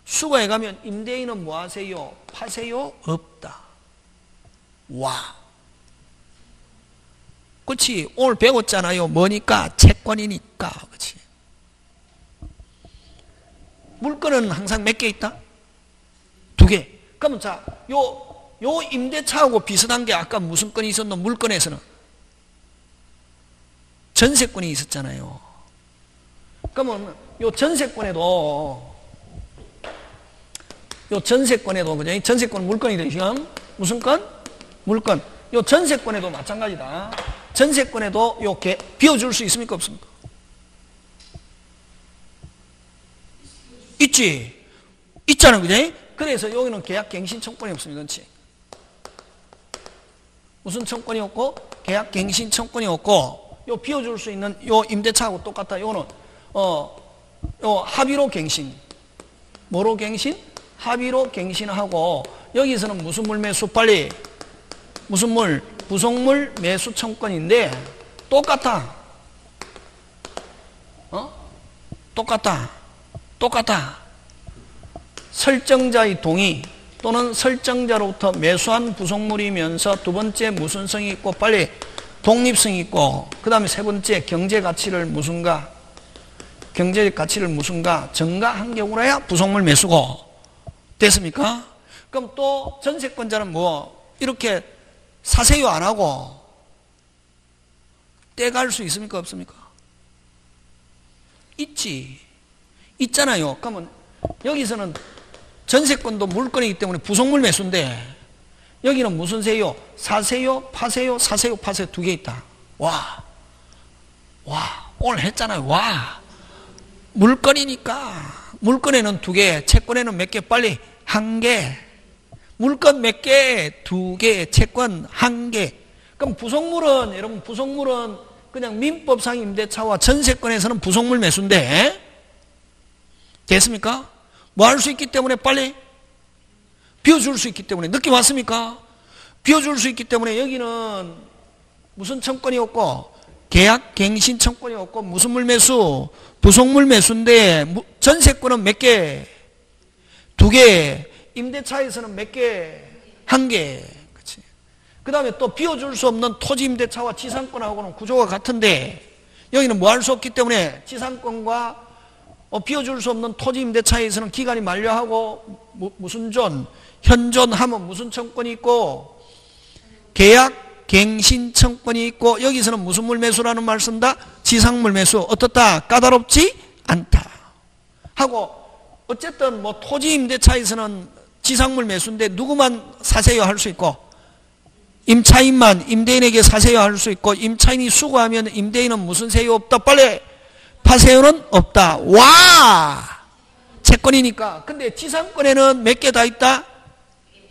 수거해 가면 임대인은 뭐 하세요? 파세요? 없다. 와. 그렇지. 오늘 배웠잖아요. 뭐니까? 채권이니까. 그렇지. 물건은 항상 몇 개 있다? 두 개. 그러면 자, 요, 요 임대차하고 비슷한 게 아까 무슨 건이 있었노? 물건에서는. 전세권이 있었잖아요. 그러면 요 전세권에도 요 전세권에도 그죠? 전세권 물건이 되죠. 무슨 건? 물건. 요 전세권에도 마찬가지다. 전세권에도 요렇게 비워줄 수 있습니까? 없습니까? 있지. 있잖아. 그죠? 그래서 여기는 계약 갱신 청권이 없습니다. 그렇지? 무슨 청권이 없고? 계약 갱신 청권이 없고, 요 비워줄 수 있는 요 임대차하고 똑같다. 요거는, 어, 요 합의로 갱신. 뭐로 갱신? 합의로 갱신하고, 여기서는 무슨 물매수 빨리 무슨 물? 부속물 매수 청권인데 똑같아. 어? 똑같다. 똑같다. 설정자의 동의 또는 설정자로부터 매수한 부속물이면서 두 번째 무슨성이 있고 빨리 독립성이 있고 그 다음에 세 번째 경제 가치를 무슨가 경제 가치를 무슨가 증가한 경우라야 부속물 매수고 됐습니까? 그럼 또 전세권자는 뭐 이렇게 사세요 안 하고 떼갈 수 있습니까? 없습니까? 있지. 있잖아요. 그러면 여기서는 전세권도 물건이기 때문에 부속물 매수인데 여기는 무슨 세요? 사세요, 파세요, 사세요, 파세요 두 개 있다. 와. 와. 오늘 했잖아요. 와. 물건이니까 물건에는 두 개, 채권에는 몇 개 빨리 한 개. 물건 몇 개? 두 개, 채권 한 개. 그럼 부속물은, 여러분, 부속물은 그냥 민법상 임대차와 전세권에서는 부속물 매수인데, 됐습니까? 뭐 할 수 있기 때문에 빨리 비워줄 수 있기 때문에, 느낌 왔습니까? 비워줄 수 있기 때문에 여기는 무슨 청권이 없고, 계약 갱신 청권이 없고, 무슨 물 매수? 부속물 매수인데, 전세권은 몇 개? 두 개. 임대차에서는 몇 개? 한 개. 그치. 그 다음에 또 비워줄 수 없는 토지 임대차와 지상권하고는 구조가 같은데, 여기는 뭐 할 수 없기 때문에 지상권과 어, 비워줄 수 없는 토지 임대차에서는 기간이 만료하고, 무, 무슨 존, 현존하면 무슨 청권이 있고, 계약 갱신 청권이 있고, 여기서는 무슨 물 매수라는 말 쓴다? 지상물 매수. 어떻다? 까다롭지 않다. 하고, 어쨌든 뭐 토지 임대차에서는 지상물 매수인데 누구만 사세요 할 수 있고 임차인만 임대인에게 사세요 할 수 있고 임차인이 수거하면 임대인은 무슨 세요 없다 빨리 파세요는 없다 와 채권이니까 근데 지상권에는 몇 개 다 있다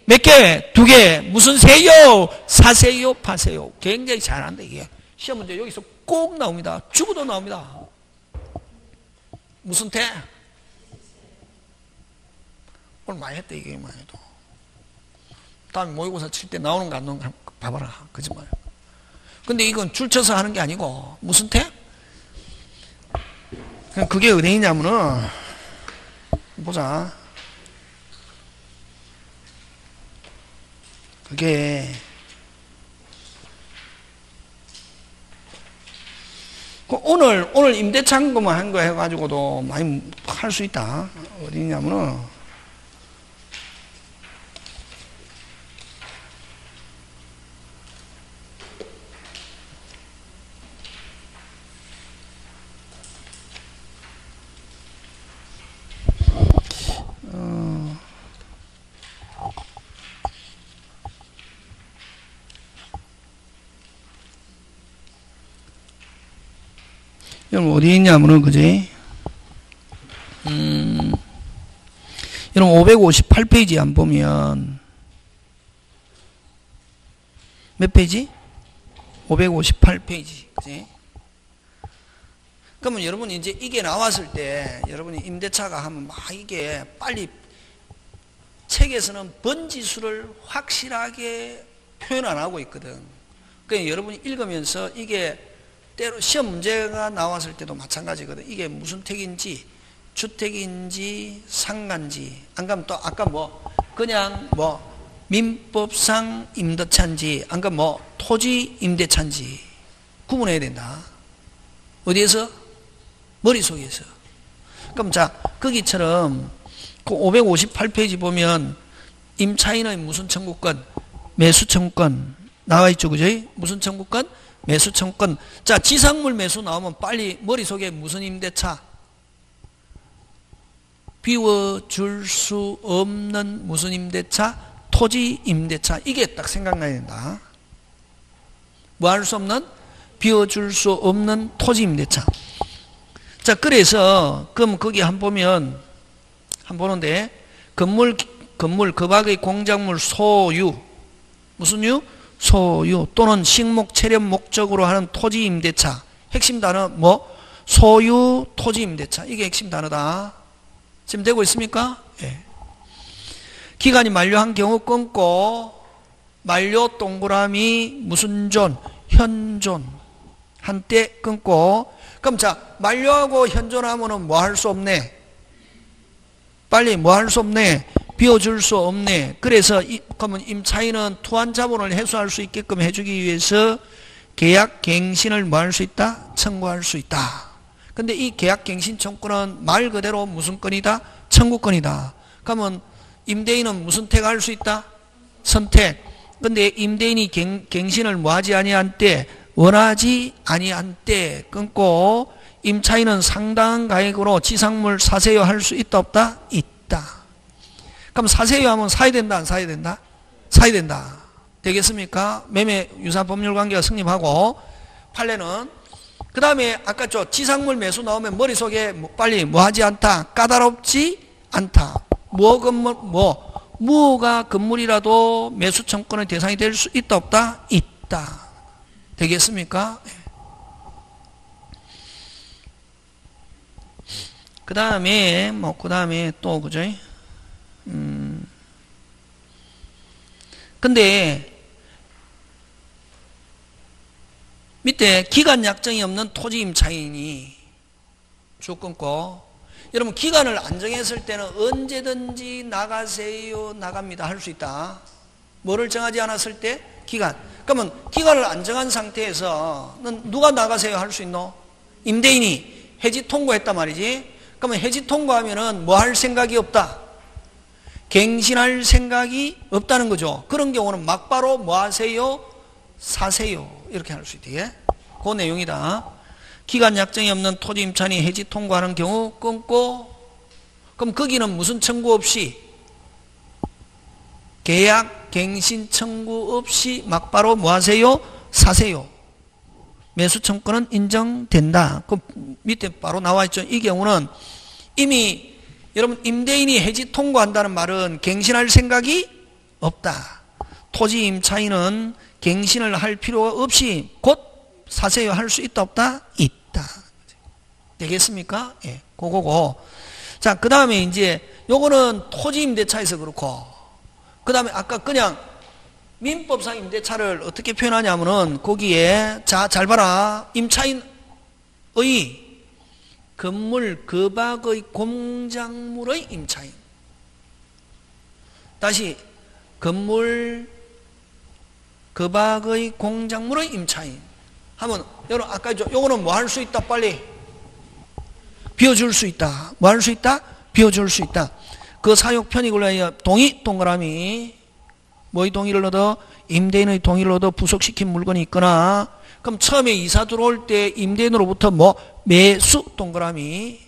몇 개? 두 개. 무슨 세요? 사세요? 파세요? 굉장히 잘한다, 이게. 시험 문제 여기서 꼭 나옵니다. 죽어도 나옵니다. 무슨 태? 오늘 많이 했다 이게 많이 해도. 다음에 모의고사 칠 때 나오는 거 안 나오는 거 봐봐라. 거짓말 근데 이건 줄 쳐서 하는 게 아니고 무슨 태? 그게 은행이냐면은 보자. 그게 그 오늘 오늘 임대창고만 한거 해가지고도 많이 할 수 있다. 어디냐면은 여러분 어디 있냐면은 그지? 음, 여러분 558페이지 안 보면 몇 페이지? 558페이지. 그지? 그러면 여러분 이제 이게 나왔을 때 여러분이 임대차가 하면 막 이게 빨리 책에서는 번지수를 확실하게 표현 안 하고 있거든. 그러니까 여러분이 읽으면서 이게 때로 시험 문제가 나왔을 때도 마찬가지거든. 이게 무슨 택인지 주택인지 상가인지 안 가면 또 아까 뭐 그냥 뭐 민법상 임대차인지 안 가면 뭐 토지 임대차인지 구분해야 된다. 어디에서? 머릿속에서. 그럼 자 거기처럼 그 558페이지 보면 임차인의 무슨 청구권, 매수 청구권 나와 있죠, 그죠? 무슨 청구권? 매수 청구권. 자, 지상물 매수 나오면 빨리 머릿속에 무슨 임대차? 비워줄 수 없는 무슨 임대차? 토지 임대차. 이게 딱 생각나야 된다. 뭐 할 수 없는? 비워줄 수 없는 토지 임대차. 자, 그래서, 그럼 거기 한 보면, 한 보는데, 건물, 건물, 그 밖의 공작물 소유. 무슨 유? 소유 또는 식목 체련 목적으로 하는 토지 임대차. 핵심 단어 뭐? 소유 토지 임대차. 이게 핵심 단어다. 지금 되고 있습니까? 예. 기간이 만료한 경우 끊고 만료 동그라미 무슨 존? 현존. 한때 끊고 그럼 자 만료하고 현존하면은 뭐 할 수 없네? 빨리 뭐 할 수 없네? 비워줄 수 없네. 그래서 이, 그러면 임차인은 투한 자본을 해소할 수 있게끔 해주기 위해서 계약 갱신을 뭐 할 수 있다? 청구할 수 있다. 근데 이 계약 갱신 청구는 말 그대로 무슨 건이다? 청구권이다. 그러면 임대인은 무슨 택할 수 있다? 선택. 근데 임대인이 갱, 갱신을 뭐 하지 아니한 때 원하지 아니한 때 끊고 임차인은 상당한 가액으로 지상물 사세요 할 수 있다 없다? 있다. 그럼 사세요 하면 사야 된다 안 사야 된다? 사야 된다. 되겠습니까? 매매 유사 법률 관계가 성립하고 판례는 그 다음에 아까 저 지상물 매수 나오면 머릿속에 뭐 빨리 뭐 하지 않다 까다롭지 않다 뭐 건물 뭐 무가 건물이라도 매수 청권의 대상이 될 수 있다 없다 있다 되겠습니까? 예. 그 다음에 뭐 그 다음에 또 그죠? 음. 근데 밑에 기간 약정이 없는 토지 임차인이 주권고. 여러분 기간을 안 정했을 때는 언제든지 나가세요. 나갑니다. 할 수 있다. 뭐를 정하지 않았을 때? 기간. 그러면 기간을 안 정한 상태에서는 누가 나가세요? 할 수 있노? 임대인이. 해지 통고했단 말이지. 그러면 해지 통고하면은 뭐 할 생각이 없다 갱신할 생각이 없다는 거죠. 그런 경우는 막바로 뭐 하세요? 사세요. 이렇게 할 수 있대. 그 내용이다. 기간 약정이 없는 토지 임차인이 해지 통과하는 경우 끊고 그럼 거기는 무슨 청구 없이 계약 갱신 청구 없이 막바로 뭐 하세요? 사세요. 매수 청구는 인정된다. 그 밑에 바로 나와 있죠. 이 경우는 이미 여러분 임대인이 해지 통과한다는 말은 갱신할 생각이 없다. 토지 임차인은 갱신을 할 필요가 없이 곧 사세요 할 수 있다 없다? 있다. 되겠습니까? 예. 그거고. 자, 그 다음에 이제 요거는 토지 임대차에서 그렇고 그 다음에 아까 그냥 민법상 임대차를 어떻게 표현하냐면은 거기에 자, 잘 봐라. 임차인의 건물 그 밖의 공작물의 임차인. 다시 건물 그 밖의 공작물의 임차인. 하면 여러분 아까 요거는 뭐 할 수 있다 빨리 비워줄 수 있다. 뭐 할 수 있다? 비워줄 수 있다. 그 사육 편익을 위하여 동의 동그라미 뭐의 동의를 얻어 임대인의 동의를 얻어 부속시킨 물건이 있거나 그럼 처음에 이사 들어올 때 임대인으로부터 뭐 매수 동그라미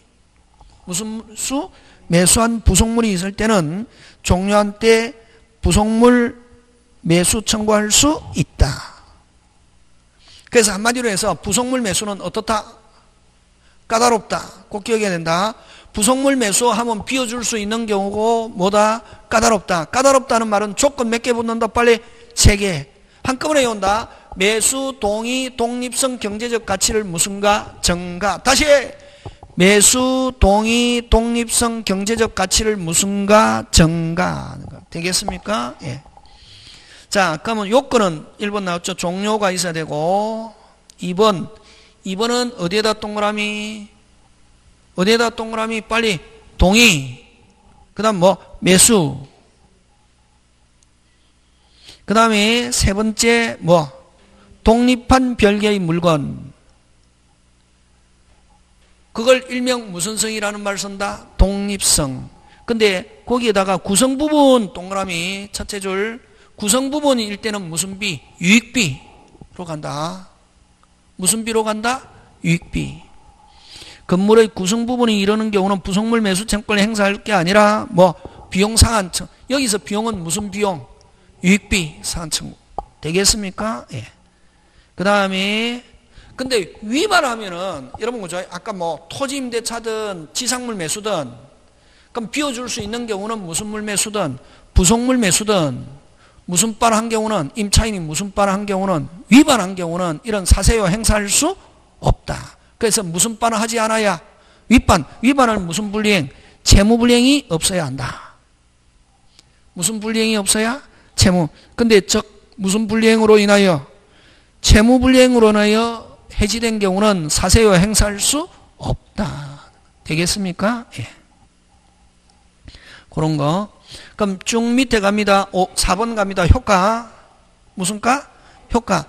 무슨 수? 매수한 부속물이 있을 때는 종료한 때 부속물 매수 청구할 수 있다. 그래서 한마디로 해서 부속물 매수는 어떻다? 까다롭다. 꼭 기억해야 된다. 부속물 매수하면 비워줄 수 있는 경우고 뭐다? 까다롭다. 까다롭다는 말은 조건 몇 개 붙는다? 빨리 세 개. 한꺼번에 온다. 매수, 동의, 독립성, 경제적 가치를 무슨가? 정가. 다시 매수, 동의, 독립성, 경제적 가치를 무슨가? 정가. 되겠습니까? 예. 자, 그러면 요건은 1번 나왔죠. 종료가 있어야 되고 2번 2번은 어디에다 동그라미 어디에다 동그라미 빨리 동의 그 다음 뭐 매수 그 다음에 세 번째 뭐 독립한 별개의 물건 그걸 일명 무슨 성이라는 말 쓴다? 독립성 근데 거기에다가 구성 부분 동그라미 첫째 줄 구성 부분일 때는 무슨 비? 유익비로 간다. 무슨 비로 간다? 유익비. 건물의 구성 부분이 이러는 경우는 부속물 매수 채권을 행사할 게 아니라 뭐 비용 상한청. 여기서 비용은 무슨 비용? 유익비 상한청. 되겠습니까? 예. 그 다음에 근데 위반하면은 여러분 그죠? 아까 뭐 토지 임대차든 지상물 매수든 그럼 비워줄 수 있는 경우는 무슨 물 매수든 부속물 매수든 무슨 바한 경우는 임차인이 무슨 바한 경우는 위반한 경우는 이런 사세요 행사할 수 없다. 그래서 무슨 바는 하지 않아야 위반, 위반을 무슨 불이행? 채무 불이행이 없어야 한다. 무슨 불이행이 없어야? 채무. 근데 즉 무슨 불이행으로 인하여 채무 불이행으로 인하여 해지된 경우는 사세요 행사할 수 없다. 되겠습니까? 예. 그런 거. 그럼 쭉 밑에 갑니다. 5, 4번 갑니다. 효과. 무슨 가? 효과.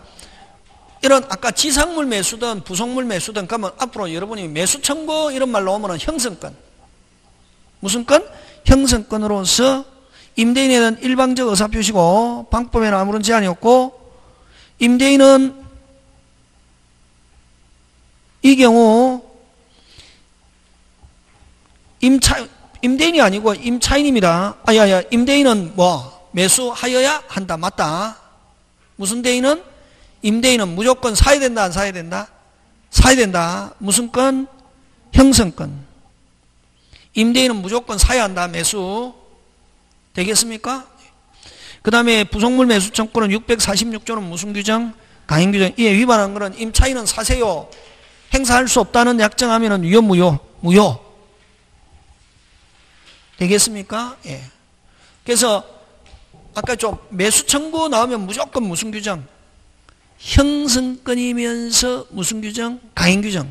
이런 아까 지상물 매수든 부속물 매수든 그러면 앞으로 여러분이 매수 청구 이런 말 나오면 형성권. 무슨 건? 형성권으로서 임대인에는 일방적 의사표시고 방법에는 아무런 제한이 없고 임대인은 이 경우 임차 임대인이 아니고 임차인입니다. 아야야 임대인은 뭐 매수하여야 한다 맞다. 무슨 대인은 임대인은 무조건 사야 된다 안 사야 된다? 사야 된다. 무슨 건? 형성권. 임대인은 무조건 사야 한다 매수. 되겠습니까? 그 다음에 부속물 매수 청구는 646조는 무슨 규정? 강행 규정. 이에 위반한 거는 임차인은 사세요. 행사할 수 없다는 약정하면 위험 무효. 무효. 되겠습니까? 예. 그래서 아까 좀 매수 청구 나오면 무조건 무슨 규정? 형성권이면서 무슨 규정? 가행 규정.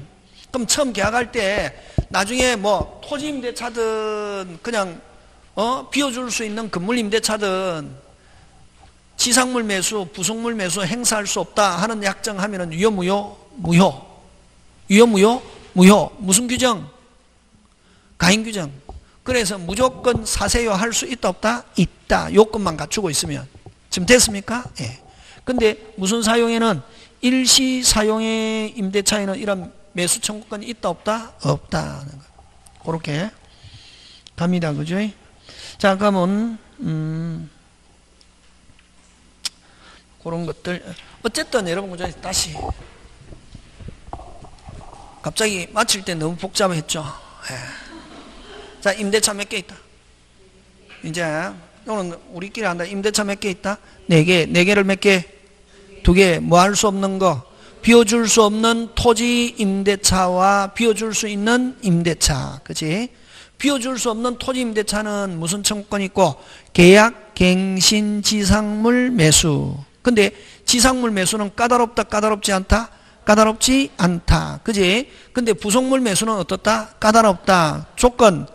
그럼 처음 계약할 때 나중에 뭐 토지 임대차든 그냥 어 비워줄 수 있는 건물 임대차든 지상물 매수, 부속물 매수 행사할 수 없다 하는 약정하면은 유효 무효 무효 유효 무효 무효 무슨 규정? 가행 규정. 그래서 무조건 사세요 할 수 있다 없다? 있다. 요건만 갖추고 있으면. 지금 됐습니까? 예. 근데 무슨 사용에는 일시 사용의 임대차에는 이런 매수 청구권이 있다 없다? 없다. 그렇게 갑니다. 그죠? 자, 그러면 음 그런 것들 어쨌든 여러분 그죠? 다시 갑자기 마칠 때 너무 복잡했죠. 예. 자, 임대차 몇 개 있다? 이제, 오늘 우리끼리 한다. 임대차 몇 개 있다? 네 개. 네 개를 몇 개? 두 개. 뭐 할 수 없는 거? 비워줄 수 없는 토지 임대차와 비워줄 수 있는 임대차. 그치? 비워줄 수 없는 토지 임대차는 무슨 청구권 있고? 계약, 갱신, 지상물 매수. 근데 지상물 매수는 까다롭다, 까다롭지 않다? 까다롭지 않다. 그지? 근데 부속물 매수는 어떻다? 까다롭다. 조건,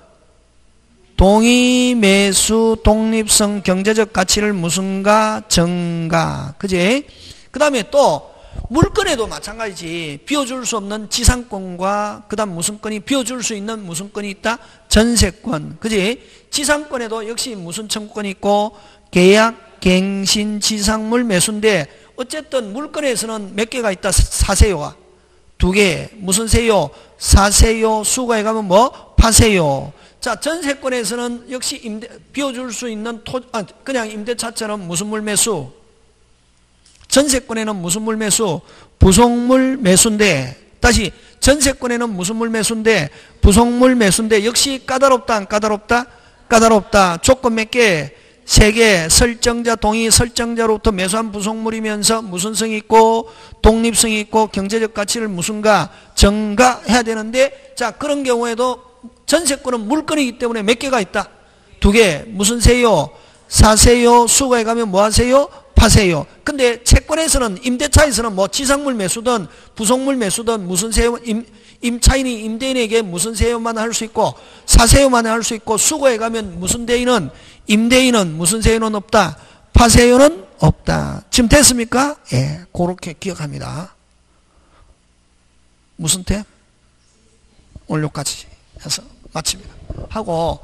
동의 매수 독립성 경제적 가치를 무슨가 정가 그지 그 다음에 또 물건에도 마찬가지지 비워줄 수 없는 지상권과 그 다음 무슨 건이 비워줄 수 있는 무슨 건이 있다 전세권 그지 지상권에도 역시 무슨 청구권이 있고 계약 갱신 지상물 매수인데 어쨌든 물건에서는 몇 개가 있다 사세요가 두 개 무슨 세요 사세요 수가에 가면 뭐 파세요 자, 전세권에서는 역시 임대, 비워줄 수 있는 토, 아, 그냥 임대차처럼 무슨 물 매수? 전세권에는 무슨 물 매수? 부속물 매수인데, 다시 전세권에는 무슨 물 매수인데 부속물 매수인데 역시 까다롭다 안 까다롭다? 까다롭다. 조건 몇 개? 세 개. 설정자 동의 설정자로부터 매수한 부속물이면서 무슨 성이 있고 독립성이 있고 경제적 가치를 무슨가 증가해야 되는데 자 그런 경우에도 전세권은 물건이기 때문에 몇 개가 있다? 두 개. 무슨 세요? 사세요. 수거해 가면 뭐 하세요? 파세요. 근데 채권에서는 임대차에서는 뭐 지상물 매수든 부속물 매수든 무슨 세요 임, 임차인이 임대인에게 무슨 세요만 할 수 있고 사세요만 할 수 있고 수거해 가면 무슨 대인은 임대인은 무슨 세요는 없다. 파세요는 없다. 지금 됐습니까? 예, 그렇게 기억합니다. 무슨 태? 원료까지 해서 마칩니다. 하고